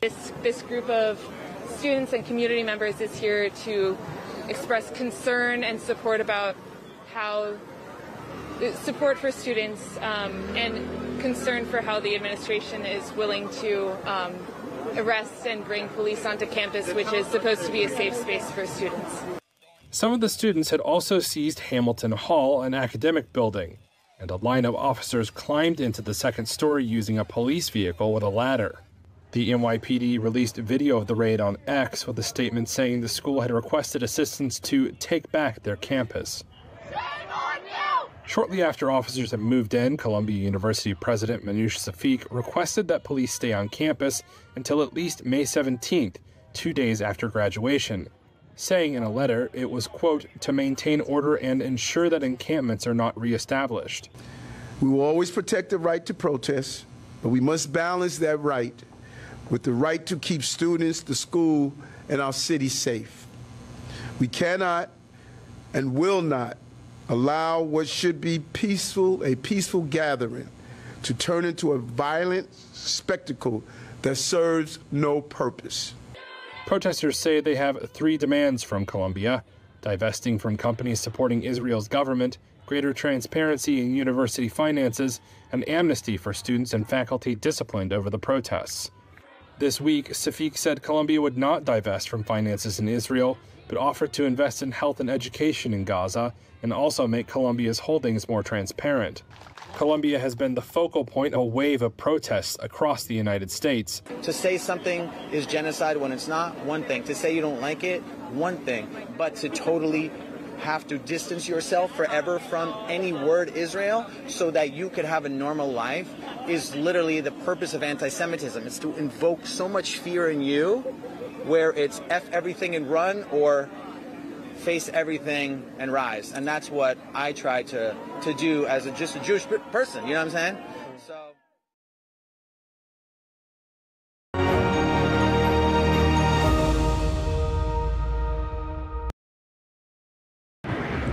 This, this group of students and community members is here to express concern and support about how support for students um, and concern for how the administration is willing to um, arrest and bring police onto campus, which is supposed to be a safe space for students. Some of the students had also seized Hamilton Hall, an academic building, and a line of officers climbed into the second story using a police vehicle with a ladder. The NYPD released video of the raid on X with a statement saying the school had requested assistance to take back their campus. Shortly after officers had moved in, Columbia University President Minouche Shafik requested that police stay on campus until at least May 17th, two days after graduation, saying in a letter it was, quote, to maintain order and ensure that encampments are not reestablished. We will always protect the right to protest, but we must balance that right with the right to keep students, the school, and our city safe. We cannot and will not allow what should be peaceful, a peaceful gathering, to turn into a violent spectacle that serves no purpose. Protesters say they have three demands from Columbia divesting from companies supporting Israel's government, greater transparency in university finances, and amnesty for students and faculty disciplined over the protests. This week, Shafik said Columbia would not divest from finances in Israel, but offered to invest in health and education in Gaza and also make Columbia's holdings more transparent. Columbia has been the focal point of a wave of protests across the United States. To say something is genocide when it's not, one thing. To say you don't like it, one thing. But to totally have to distance yourself forever from any word Israel so that you could have a normal life is literally the purpose of anti Semitism. It's to invoke so much fear in you where it's F everything and run or face everything and rise. And that's what I try to, to do as a, just a Jewish person. You know what I'm saying?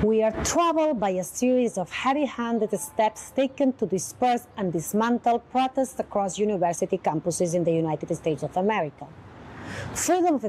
We are troubled by a series of heavy-handed steps taken to disperse and dismantle protests across university campuses in the United States of America. Freedom of